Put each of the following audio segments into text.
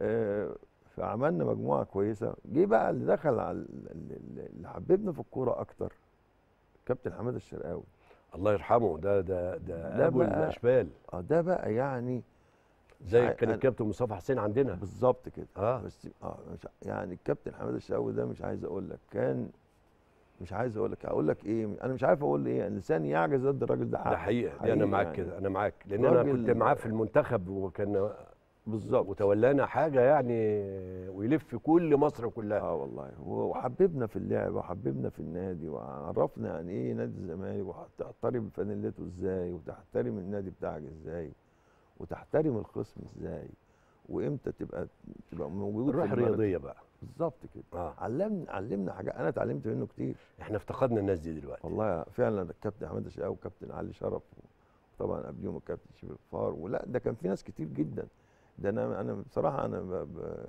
آه، فعملنا مجموعة كويسة. جه بقى اللي دخل على اللي حببنا في الكورة أكتر كابتن حمادة الشرقاوي. الله يرحمه. ده ده ده, ده ابو الاشبال آه ده بقى يعني زي كان الكابتن مصطفى حسين عندنا. بالظبط كده. آه. بس آه مش يعني الكابتن حمادة الشقاوي ده مش عايز أقول لك كان مش عايز أقول لك أقول لك إيه أنا مش عارف أقول إيه لساني يعجز قد الراجل ده ده حق- حقيقة. دي أنا معاك يعني. كده أنا معاك. لأن أنا كنت معاه في المنتخب وكان بالظبط. وتولانا حاجة يعني ويلف كل مصر كلها. آه والله. وحببنا في اللعب وحببنا في النادي وعرفنا يعني إيه نادي الزمالك وتحترم فانيلته إزاي وتحترم النادي بتاعك إزاي وتحترم الخصم إزاي وإمتى تبقى تبقى موجود الروح. الرياضيه بقى. بالظبط كده. آه. علمنا علمنا حاجات أنا اتعلمت منه كتير. إحنا افتقدنا الناس دي دلوقتي. والله فعلا الكابتن حماده الشقاوي وكابتن علي شرف وطبعا قبليهم الكابتن شريف الفار. ولا ده كان في ناس كتير جدا. ده أنا أنا بصراحة أنا ب... ب...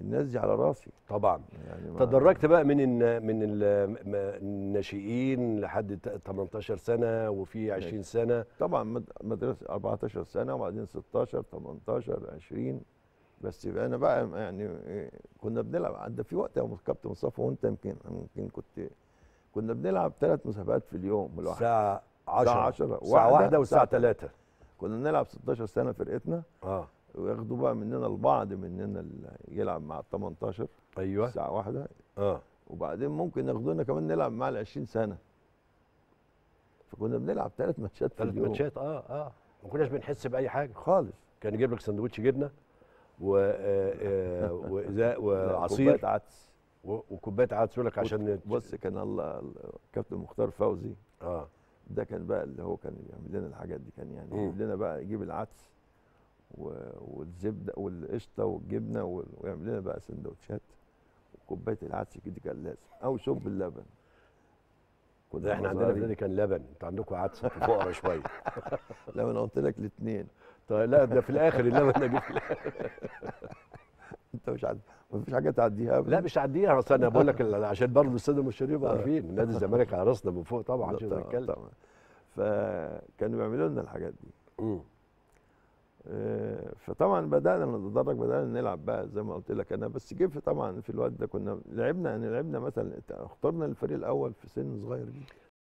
الناس دي على راسي طبعا يعني تدرجت بقى من الن- من ال- الناشئين لحد ت- 18 سنة وفي 20 سنة. طبعا مد- مدرسة 14 سنة وبعدين 16 18 20 بس يبقى أنا بقى يعني كنا بنلعب عند في وقت يا كابتن مصطفى وأنت يمكن يمكن كنت كنا بنلعب ثلاث مسابقات في اليوم الواحد الساعة 10 10 الساعة واحدة والساعة والساعة 3 كنا بنلعب 16 سنة فرقتنا. آه. وياخدوا بقى مننا البعض مننا اللي يلعب مع ال 18 أيوه. الساعة واحدة. آه. وبعدين ممكن ياخدونا كمان نلعب مع ال 20 سنة. فكنا بنلعب ثلاث ماتشات في ثلاث اليوم. ماتشات آه آه. ما كناش بنحس بأي حاجة. خالص. كان يجيب لك سندوتش جبنة و آه، آه، وإزاء وعصير. كوباية عدس. وكوباية عدس يقول لك عشان بص كان الله الكابتن مختار فوزي. آه. ده كان بقى اللي هو كان يعمل لنا الحاجات دي كان يعني. يجيب لنا بقى يجيب العدس والزبدة والقشطة والجبنة وال- ويعمل لنا بقى سندوتشات وكوباية العدس كده كان لازم أو شوب اللبن كنا ده إحنا عندنا في. النادي كان لبن أنتوا عندكم عدس فقرا شوية لو أنا قلت لك الاثنين طيب لا ده في الآخر اللبن ده. انت مش عارف مفيش حاجة تعديها. لا مش هعديها بس أنا بقول لك عشان برضه الساده المشاهدين يبقوا عارفين نادي الزمالك على راسنا من فوق طبعا عشان نتكلم. طبعا. فكانوا بيعملوا لنا الحاجات دي. آه، فطبعا بدأنا نتدرج بدأنا نلعب بقى زي ما قلت لك أنا. بس جه طبعا في الوقت ده كنا لعبنا يعني لعبنا مثلا اخترنا الفريق الأول في سن صغير جدا.